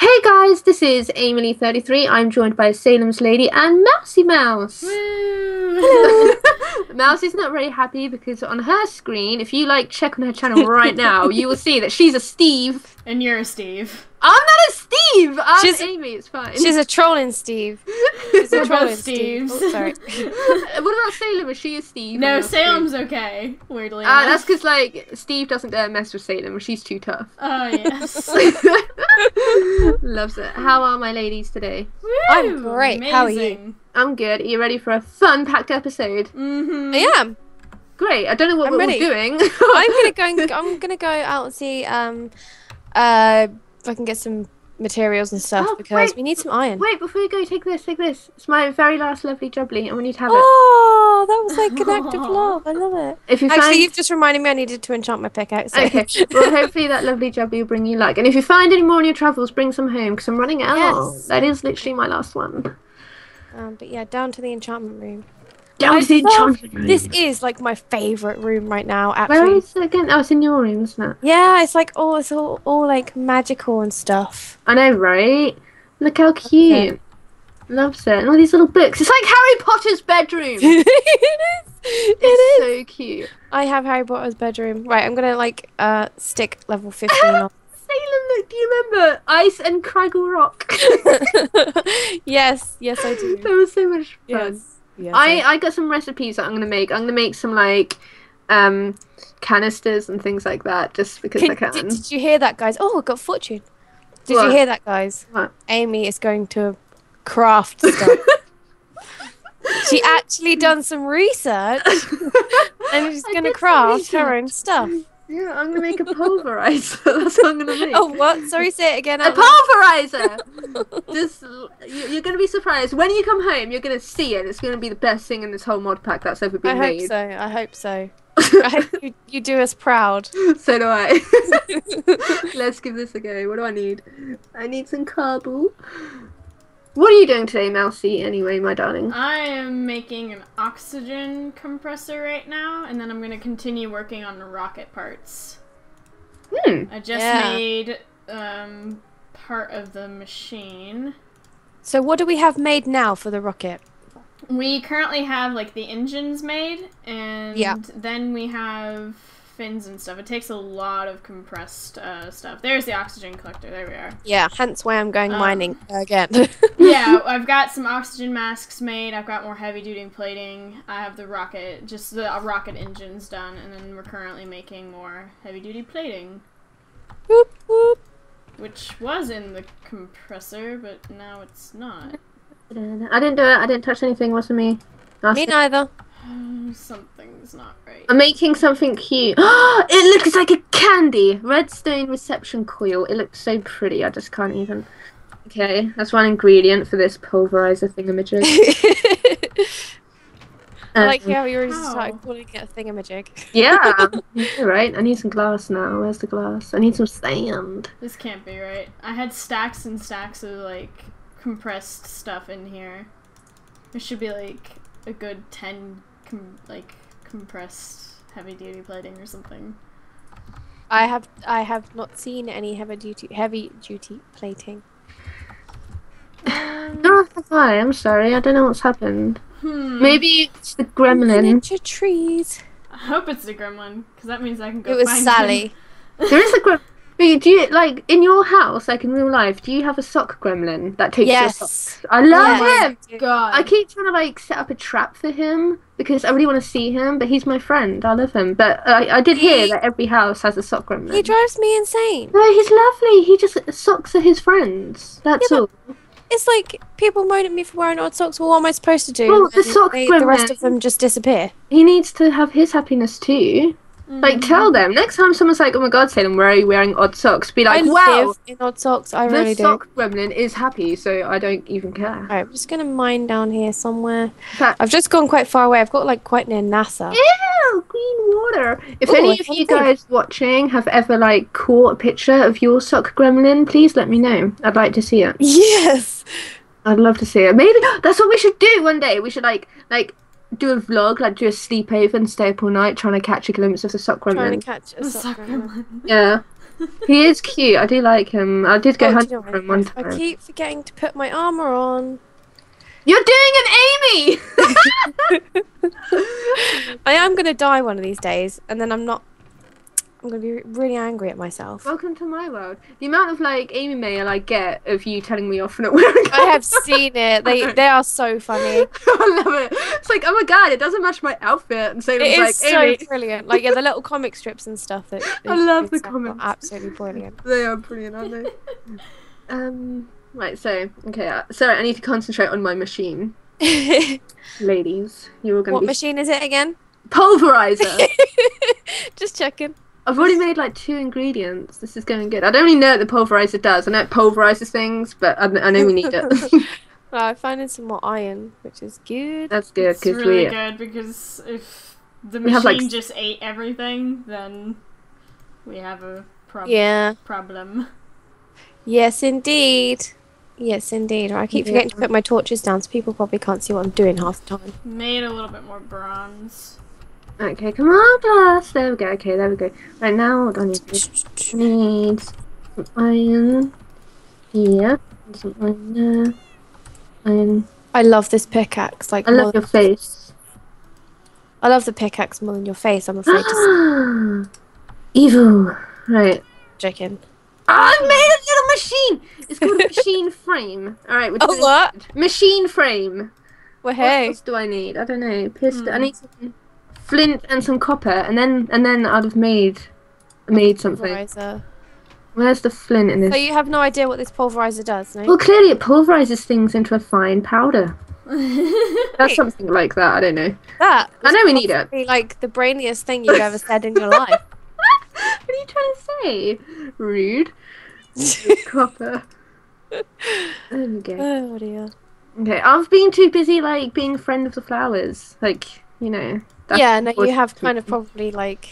Hey guys, this is AmyLee33. I'm joined by Salem's Lady and Mousie Mouse. Woo! Mousie's not very happy because on her screen, if you like check on her channel right now, you will see that she's a Steve. And you're a Steve. I'm not a Steve. I'm She's- Amy. It's fine. She's a trolling Steve. She's We're a both trolling Steve. Steves. Oh, sorry. what about Salem? Is she a Steve? No, on your screen? Salem's okay. Weirdly. Ah, that's because like Steve doesn't dare mess with Salem. She's too tough. Oh yes. Loves it. How are my ladies today? I'm Woo, great. How are you? I'm good. Are you ready for a fun-packed episode? Mhm. I am. Great. I don't know what I'm we're ready. doing. I'm gonna go. And, I'm gonna go out and see um, uh, if I can get some materials and stuff Oh, because wait. we need some iron. Wait, before you go, take this. Take this. It's my very last lovely jubbly, and we need to have it. Oh, that was like an act of love. I love it. If you Actually, find you've just reminded me I needed to enchant my pickaxe. so- Okay. well, hopefully that lovely jubbly will bring you luck. And if you find any more on your travels, bring some home because I'm running out. Yes. That is literally my last one. um, but yeah, down to the enchantment room. Down to the love- enchanted room. This is like my favorite room right now. Where Actually, is it again? Oh, it's in your room, isn't it? yeah, it's like oh, it's all all like magical and stuff. I know, right? Look how cute. Loves it. And all these little books. It's like Harry Potter's bedroom. it is. It it's is. so cute. I have Harry Potter's bedroom. Right, I'm gonna like uh stick level 15 on. Salem, look, do you remember Ice and Craggle Rock? yes, yes I that do. was so much fun. Yes. I, I got some recipes that I'm gonna make. I'm gonna make some like um canisters and things like that just because I Can- can. Did, did you hear that, guys? Oh, I got fortune. Did What? you hear that, guys? What? Amy is going to craft stuff. she actually done some research and she's going to craft her own stuff. Yeah, I'm gonna make a pulverizer. That's what I'm gonna make. Oh, what? Sorry, say it again. A pulverizer. Just you- you're gonna be surprised when you come home. You're gonna see it. It's gonna be the best thing in this whole mod pack that's ever I been hope made. so. I hope so. I hope you, you do us proud. so do I. Let's give this a go. What do I need? I need some cardboard. What are you doing today, Mousie? Anyway, my darling. I am making an oxygen compressor right now, and then I'm gonna continue working on the rocket parts. Hmm. I just Yeah. made um part of the machine. So, what do we have made now for the rocket? We currently have like the engines made, and Yeah. then we have fins and stuff. It takes a lot of compressed uh, stuff. There's the oxygen collector. There we are. Yeah, hence why I'm going Um, mining again. yeah, I've got some oxygen masks made. I've got more heavy duty plating. I have the rocket, just the uh, rocket engines done, and then we're currently making more heavy duty plating, whoop, whoop. which was in the compressor, but now it's not. I didn't do it. I didn't touch anything. Wasn't me. That's Me neither. Something's not right. I'm making something cute. it looks like a candy. Redstone reception coil. It looks so pretty. I just can't even. Okay, that's one ingredient for this pulverizer thingamajig. I like Um, how you already How? started calling it a thingamajig. Yeah, you're right. I need some glass now. Where's the glass? I need some sand. This can't be right. I had stacks and stacks of like compressed stuff in here. There should be like a good ten com- like compressed heavy duty plating or something. I have I have not seen any heavy duty heavy duty plating. No, hi. I'm sorry. I don't know what's happened. Hmm. Maybe it's the gremlin. Ninja trees. I hope it's the gremlin because that means I can go. It was find Sally. him. There is a gremlin. Do you like in your house, like in real life? Do you have a sock gremlin that takes your socks? Yes. I love Yes. him. Oh God. I keep trying to like set up a trap for him because I really want to see him, but he's my friend. I love him. But I, I did hear that every house has a sock gremlin. He drives me insane. no, he's lovely. He just socks are his friends. That's Yeah, all. It's like people moan at me for wearing odd socks. Well, what am I supposed to do? Well, the And sock they- the rest of them just disappear. He needs to have his happiness too. Like, Mhm. tell them next time someone's like, "Oh my God, Salem, why are you wearing odd socks?" Be like, I "Wow, in odd socks. I really do. sock gremlin is happy, so I don't even care." Alright, I'm just gonna mine down here somewhere. I've just gone quite far away. I've got like quite near NASA. Ew, green water. If Ooh, any of you guys watching have ever like caught a picture of your sock gremlin, please let me know. I'd like to see it. Yes. I'd love to see it. Maybe that's what we should do one day. We should like like do a vlog, like do a sleepover and stay up all night trying to catch a glimpse of the sock Trying gremlin. to catch a The sock sock gremlin. gremlin. Yeah. He is cute. I do like him. I did go Oh, hunting you know for him one I keep forgetting to put my armor on. You're doing an Amy. I am gonna die one of these days, and then I'm not. I'm gonna be really angry at myself. Welcome to my world. The amount of like Amy mail I get of you telling me off and not wearing. I have seen it. They they are so funny. I love it. It's like, oh my god, it doesn't match my outfit. And so it's like, so Amy. brilliant. Like yeah, the little comic strips and stuff. That I love the comics. Absolutely brilliant. They are brilliant, aren't they? um. Right. So okay. Uh, sorry, I need to concentrate on my machine, ladies. You were gonna what be machine is it again? pulverizer. Just checking. I've already made like two ingredients. This is going good. I don't really know what the pulverizer does. I know it pulverizes things, but I, I know we need it. Well, I found in some more iron, which is good. That's good It's because really we. good because if the machine have, like, just ate everything, then we have a prob- Yeah. problem. Yes, indeed. Yes, indeed. I keep forgetting to put my torches down, so people probably can't see what I'm doing half the time. Made a little bit more bronze. Okay, come on, plus. There we go. Okay, there we go. Right now, what do I need? I need some iron here, some iron there. Iron. I love this pickaxe. Like, I love your face. I love the pickaxe more than your face. I'm afraid to Evil. Right. chicken. I've made a little machine. It's called a machine frame. All right. We're Oh, what? Machine frame. Well, What else do I need? I don't know. Piston. I Hmm. need some flint and some copper, and then and then I'd have made made something. Pulverizer. Where's the flint in this? So you have no idea what this pulverizer does, no? Well, clearly it pulverizes things into a fine powder. That's something like that. I don't know. That. I know we need it. Like the brainiest thing you've ever said in your life. what are you trying to say? Rude. Copper. There we go. oh dear. Okay, I've been too busy like being a friend of the flowers. Like, you know. that's yeah, no, you have kind of probably like,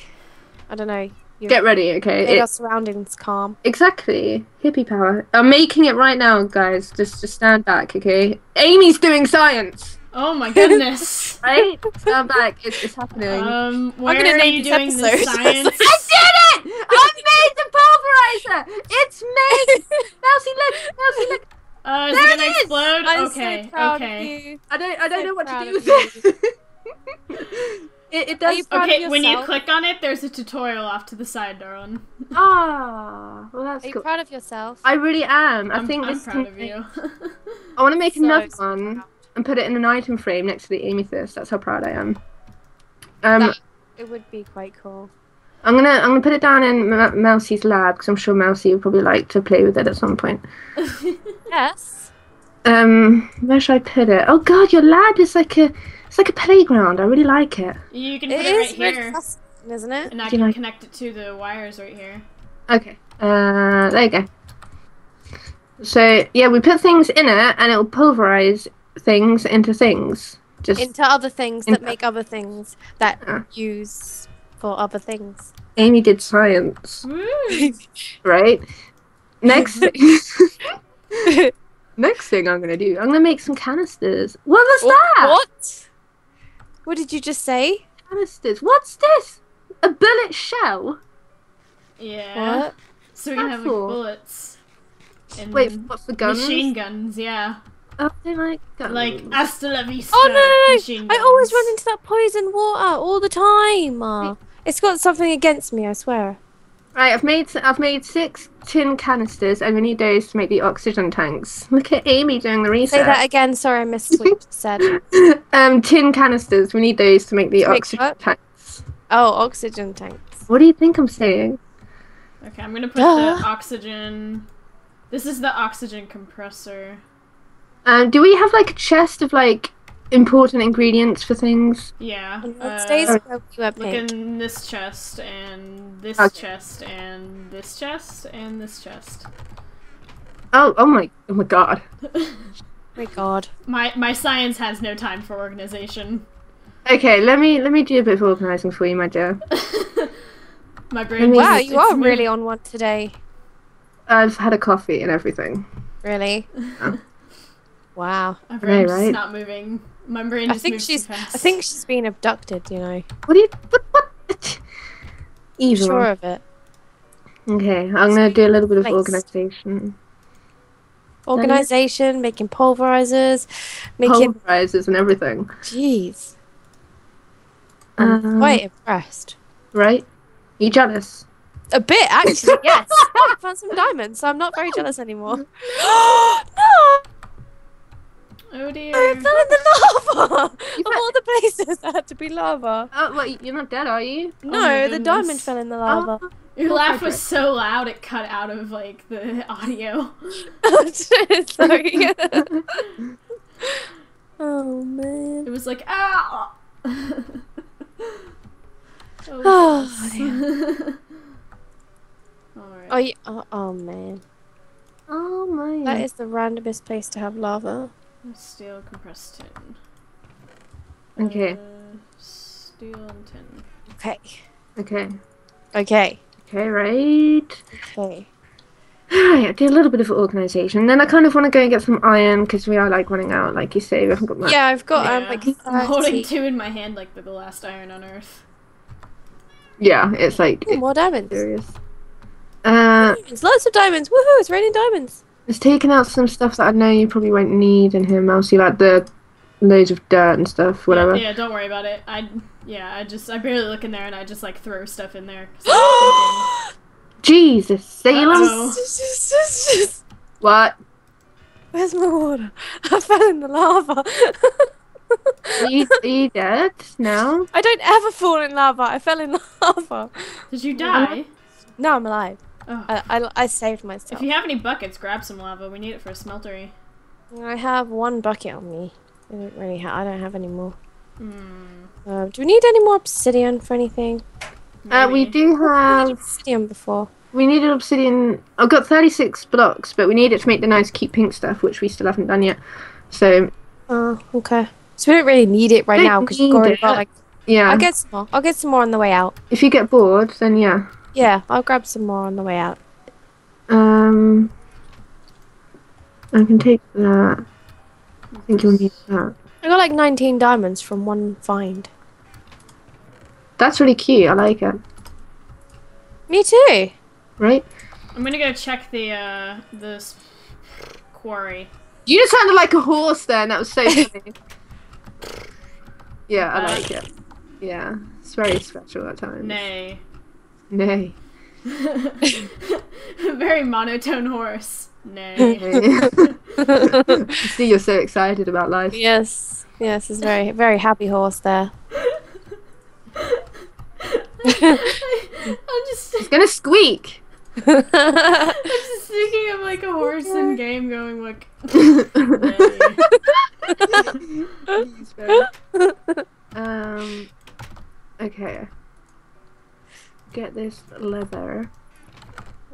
I don't know. You've Get ready, okay? made It- our surroundings calm. exactly. Hippie power. I'm making it right now, guys. Just just stand back, okay? Amy's doing science! oh my goodness. Right? stand back. It's, it's happening. Um, where gonna are name you this doing the science? I did it! I made the pulverizer! It's made! Mousie, look! Mousie, look! Uh, is There it it gonna is! explode? I'm okay, so proud okay. of you. I don't I don't So know what to do with it. It, it Are does you proud Okay, of when you click on it, there's a tutorial off to the side, darling. Ah, well that's Are you cool. proud of yourself? I really am. I I'm, think I'm this proud can of you. I want to make So, another so one proud. and put it in an item frame next to the amethyst. That's how proud I am. Um, That- It would be quite cool. I'm gonna I'm gonna put it down in M- Mousie's lab because I'm sure Mousie would probably like to play with it at some point. Yes. Um, where should I put it? Oh God, your lab is like a it's like a playground. I really like it. you can It put it, is right really here, fascinating, isn't it? and I Do can like- connect it to the wires right here. Okay. Uh, there you go. So yeah, we put things in it, and it will pulverize things into things. Just Into other things that make other things that Yeah. use for other things. Amy did science, Woo! right? Next thing. Next thing I'm gonna do, I'm gonna make some canisters. What was that? What? What did you just say? Canisters. What's this? A bullet shell? Yeah. What? So we can have like Cool. bullets. And Wait, what's the guns? Machine guns, yeah. Oh, they like guns. Like hasta la vista. Oh no, no, machine no! I always run into that poison water all the time. It's got something against me, I swear. Right, I've made I've made six tin canisters, and we need those to make the oxygen tanks. Look at Amy doing the research. Say that again. Sorry, I missed what you said. um, tin canisters. We need those to make the To oxygen what? tanks. Oh, oxygen tanks. What do you think I'm saying? Okay, I'm gonna put Duh. the oxygen. This is the oxygen compressor. Um, do we have like a chest of like important ingredients for things? Yeah. Uh, Wednesdays, where we wear Look in this chest and this Okay. chest and this chest and this chest. Oh, oh my, oh my god. my god. my my science has no time for organization. Okay, let me let me do a bit of organising for you, my dear. my brain. me- Wow, just- you are moving. really on one today. I've had a coffee and everything. Really? Oh. Wow. My brain's right? not moving. My brain I think she's. I think she's been abducted. You know. What do you what what? Evil. Sure of it. Okay, I'm gonna do a little bit of Place. organization. Organization, making pulverizers, making. Pulverizers and everything. Jeez. I'm Um, quite impressed. Right? you jealous? A bit, actually, yes. I found some diamonds, so I'm not very jealous anymore. Oh dear. I fell in the lava! Of all the places that had to be lava. Oh, wait, you're not dead, are you? Oh No, my the diamond fell in the lava. Your Oh, laugh was so loud it cut out of like the audio. Sorry. oh man. It was like ah. Oh, goodness. Alright. Oh, yeah. oh, oh man. oh my. That is the randomest place to have lava. Steel compressed tin. Okay. Uh, steel and tin. Okay. Okay. Okay. Okay, right. Okay. I do a little bit of organization. Then I kind of want to go and get some iron because we are like running out, like you say. We haven't got much. Yeah, I've got um Yeah. like I'm holding two in my hand like they're the last iron on earth. Yeah, it's like Ooh, more diamonds. serious. Uh, There's lots of diamonds. Woohoo! It's raining diamonds. It's taking out some stuff that I know you probably won't need in here, Mousie, like the loads of dirt and stuff, whatever. Yeah, don't worry about it. I yeah, I just I barely look in there and I just like throw stuff in there. Jesus, Salem. Uh-oh. What? Where's my water? I fell in the lava. Are you, are you dead now? I don't ever fall in lava. I fell in lava. Did you die? No, I'm alive. Oh. I, I, I saved myself. If you have any buckets, grab some lava. We need it for a smeltery. I have one bucket on me. I don't really have. I don't have any more. Hmm. Uh, do we need any more obsidian for anything? Uh, we do have. need obsidian before. We needed obsidian. I've got 36 blocks, but we need it to make the nice cute pink stuff, which we still haven't done yet. So, Oh, okay. So we don't really need it right Don't now because you've need already it. got like. yeah. I'll get some more. I'll get some more on the way out. If you get bored, then yeah. Yeah, I'll grab some more on the way out. Um, I can take that. I think you'll need that. I got like 19 diamonds from one find. That's really cute. I like it. Me too. Right? I'm gonna go check the uh this quarry. You just sounded like a horse there, and that was so funny. yeah, I like it. Yeah, it's very special at times. Nay. Nay. Very monotone horse. Nay. Nay. See, you're so excited about life. yes. Yes, it's very very happy horse there. I'm just It's gonna squeak. I'm just thinking of like a horse in game going like um. Okay. Get this leather.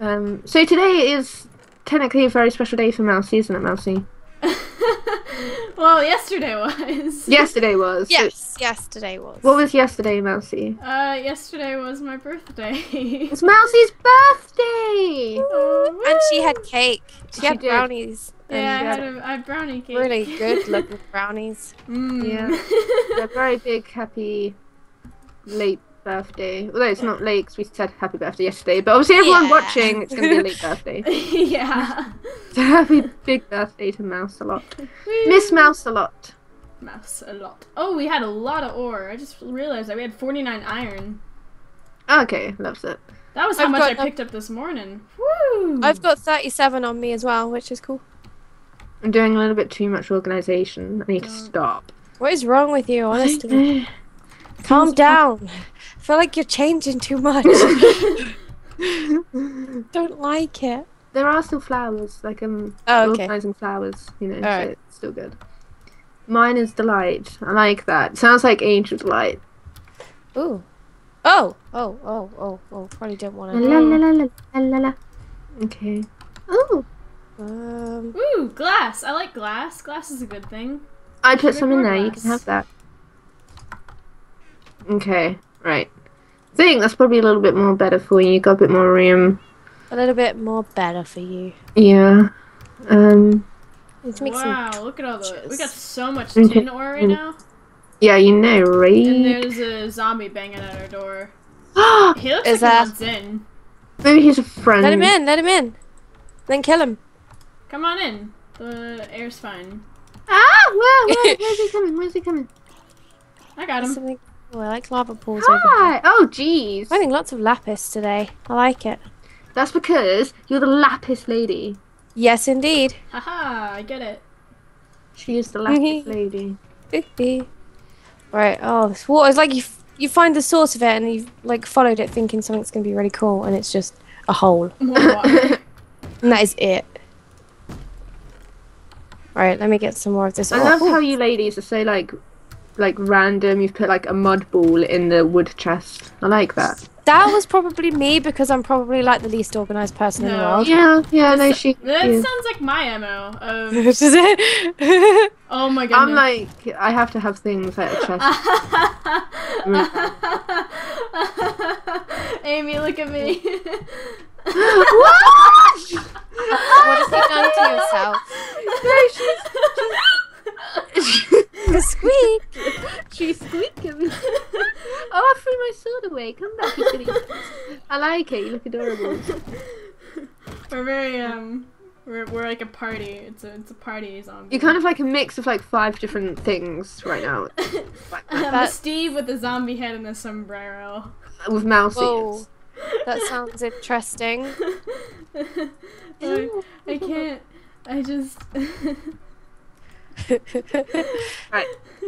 Um. So today is technically a very special day for Mousie, isn't it, Mousie? well, yesterday was. Yesterday was. yes, yesterday was. What was yesterday, Mousie? Uh, yesterday was my birthday. It's Mousie's birthday. Oh, and she had cake. She, She had did. brownies. yeah, I had a, I had brownie cake. Really good looking brownies. Mm. Yeah. A very big, happy, late birthday. Although it's not late 'cause we said happy birthday yesterday, but obviously everyone Yeah. watching, it's going to be a late birthday. yeah. So happy big birthday to Mouse a lot. Miss Mouse a lot. Mouse a lot. Oh, we had a lot of ore. I just realized that we had 49 iron. Okay, loves it. That was how I've much got- I picked up this morning. Woo! I've got 37 on me as well, which is cool. I'm doing a little bit too much organization. I need to Don't. stop. What is wrong with you, honestly? Calm down. I feel like you're changing too much. Don't like it. there are still flowers, like I'm Oh, okay. organizing flowers, you know, so Alright. it's still good. Mine is delight. I like that. Sounds like angel delight. Ooh. Oh, oh, oh, oh, oh. Probably don't want La to. la la la la la la. Okay. Oh, Um, Ooh, glass. I like glass. Glass is a good thing. I put some in more there. You can have that. Okay, right. I think that's probably a little bit more better for you. You got a bit more room. a little bit more better for you. Yeah. Um. Need to make wow, some. look at all the. We got so much Okay. tin ore right now. Yeah, you know, right? And right? there's a zombie banging at our door. He looks Is like that- he wants in. Maybe he's a friend. Let him in. Let him in. Then kill him. Come on in. The air's fine. Ah, where, where, where's he coming? Where's he coming? I got him. Oh, I like lava pools. Hi. Oh, jeez. Finding lots of lapis today. I like it. That's because you're the lapis lady. Yes, indeed. Haha, I get it. She is the lapis lady. right. Oh, this water is like you. f- You find the source of it and you've like followed it, thinking something's gonna be really cool, and it's just a hole, and that is it. All right. Let me get some more of this. I love oh, Ooh, how you ladies are so like, like random. You've put like a mud ball in the wood chest. I like that. that was probably me because I'm probably like the least organized person in the world. Yeah, yeah. No, she. That is. sounds like my MO. Of, This is it. oh my god. I'm like, I have to have things like a chest. Amy, look at me. what? what have you done to yourself? The squeak. She's squeaking. oh, I threw my sword away. Come back, you silly. I like it. You look adorable. We're very um, we're, we're like a party. It's a it's a party zombie. You're kind of like a mix of like five different things right now I'm a Steve with a zombie head and a sombrero. with mouse Whoa. ears. That sounds interesting. I, I can't. I just. Right.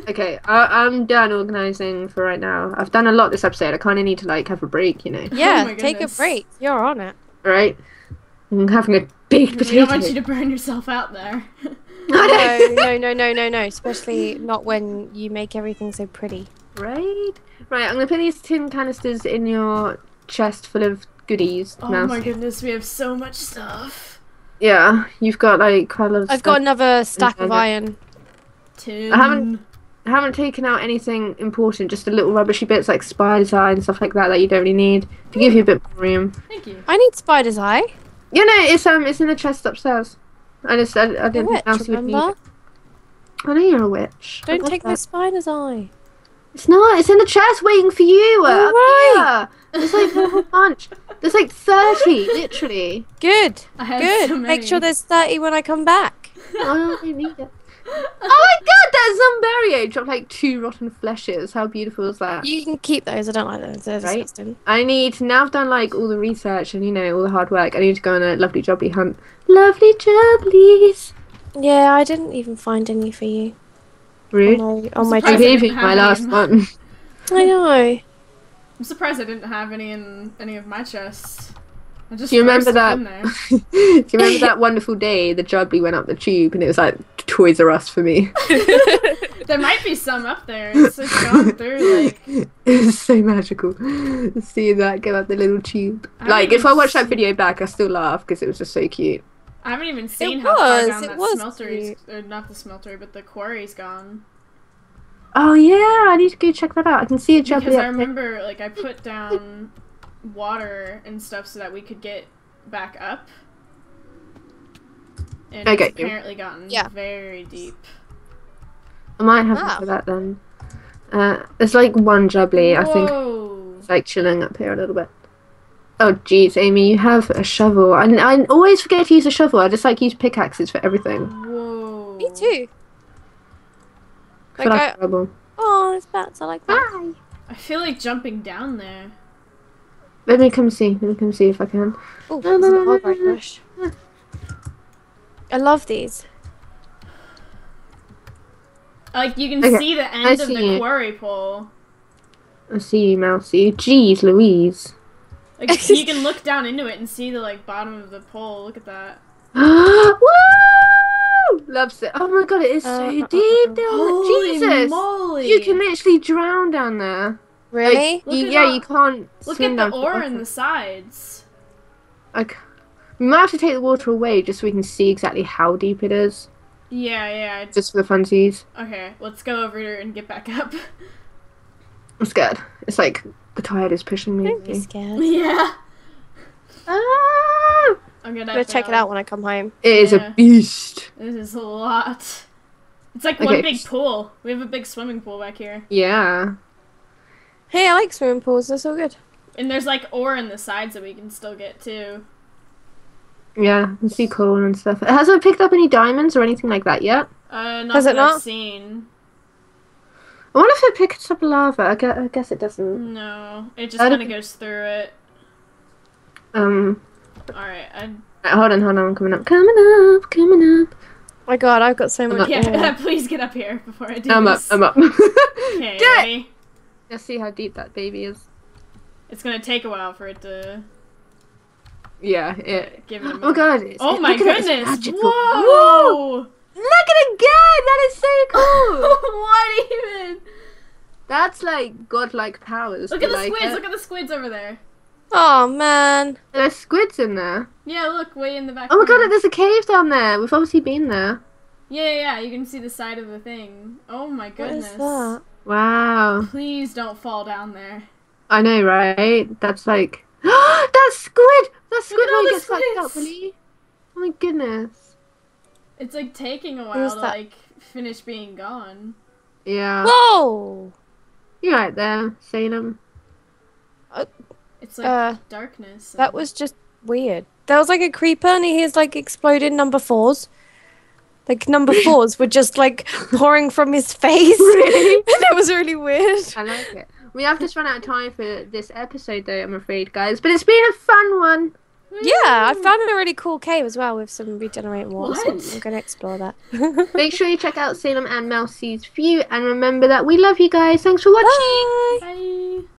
Okay, I, I'm done organising for right now. I've done a lot this episode. I kind of need to like have a break, you know. Yeah, oh my take a break. You're on it. Right. I'm having a big we potato. don't want you to burn yourself out there. No, no, no, no, no, no. Especially not when you make everything so pretty. Right. Right. I'm gonna put these tin canisters in your chest full of goodies. oh Mouse. my goodness, we have so much stuff. Yeah, you've got like quite a lot of I've stuff. got another stack of iron. Tin. I haven't- I haven't taken out anything important, just a little rubbishy bits like spider's eye and stuff like that that you don't really need to give you a bit more room. Thank you. I need spider's eye. You know, it's um, it's in the chest upstairs. I just, I, I A didn't witch, think Mouse would need remember? it. I know you're a witch. Don't love take my spider's eye. It's not. It's in the chest waiting for you. uh, All up right. Here. There's like a whole bunch. There's like thirty, literally. Good. I have Good. so Make sure there's 30 when I come back. I don't really need it. Oh my god, that Zombario dropped like two rotten fleshes. How beautiful is that? You can keep those. I don't like those. They're Right. disgusting. I need now. I've done like all the research and you know all the hard work. I need to go on a lovely jubbly hunt. Lovely jubblies. Yeah, I didn't even find any for you. Rude. On my, on my I gave you my last one. I know. I'm surprised I didn't have any in any of my chests. I just Do you remember that? in there. Do you remember that wonderful day the jubbly went up the tube and it was like Toys R Us for me? There might be some up there. It's, it's gone through like it was so magical. Seeing that go up the little tube. I Like if I even watch that video back, I still laugh because it was just so cute. I haven't even seen It how far was, down it that was smeltery's or not the smelter, but the quarry's gone. Oh yeah, I need to go check that out. I can see a jubbly Because I up there. remember like I put down water and stuff so that we could get back up. And Okay, it's you- apparently gotten Yeah. very deep. I might have Wow. to for that then. Uh, there's like one jubbly. I think it's like chilling up here a little bit. Oh jeez, Amy, you have a shovel. I, I always forget to use a shovel. I just like use pickaxes for everything. Whoa. Me too. For Like, like, I, trouble. oh, there's bats. I like that. Hi. I feel like jumping down there. Let me come see. Let me come see if I can. Oh, there's a hardwood bush. I love these. Like you can Okay, see the I end of see the it. quarry pole. I see you, Mousie. Jeez, Louise. Like you can look down into it and see the like bottom of the pole. Look at that. Woo! Loves it. Oh my god, it is Uh, so uh, deep uh. down Holy. Jesus! moly! You can literally drown down there. Really? Look You, yeah, all- you can't Look swim at the to ore in the sides. Like, we might have to take the water away just so we can see exactly how deep it is, Yeah, yeah. just for the funsies. Okay, let's go over here and get back up. I'm scared. It's like the tide is pushing me. Don't be scared. yeah. Ah! I'm gonna, I'm gonna check it out when I come home. It is Yeah. a beast. This is a lot. It's like Okay. one big pool. We have a big swimming pool back here. Yeah. Hey, I like swimming pools. They're so good. And there's like ore in the sides that we can still get too. Yeah, I see coal and stuff. It hasn't picked up any diamonds or anything like that yet. Uh, not Has it that I've not? seen. I wonder if it picks up lava. I guess, I guess it doesn't. No, it just kind of goes through it. Um, All right, I right, hold on, hold on, I'm coming up, coming up, coming up. My God, I've got so I'm much. up. yeah. please get up here before I do I'm up, this. I'm up. Okay, Do it! ready? Let's see how deep that baby is. It's gonna take a while for it to Yeah, it. give it. A Oh god. it's- Oh it- my look at it, it's goodness! magical. Whoa! Look at it again! That is so cool! what even? That's like godlike powers. Look at the like squids! it? Look at the squids over there. Oh man. There's squids in there. Yeah, look way in the back. Oh my corner. god, there's a cave down there. We've obviously been there. Yeah, yeah, yeah, you can see the side of the thing. Oh my goodness. is that? Wow. Please don't fall down there. I know, right? That's like. That's squid! That squid Look at all when he the gets fucked up, squids. really? Oh my goodness. It's like taking a while to that? like finish being gone. Yeah. Whoa. You're right there, Salem. Uh, It's like Uh, darkness. That was just weird. There was like a creeper and he's like exploded number fours. Like number fours were just like pouring from his face. Really? that was really weird. I like it. We have just run out of time for this episode, though, I'm afraid, guys. But it's been a fun one. Yeah, I found a really cool cave as well with some regenerating water. so What? I'm gonna explore that. Make sure you check out Salem and Melsie's view, and remember that we love you guys. Thanks for watching. Bye. Bye.